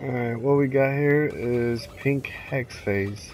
Alright, what we got here is pink hex phase.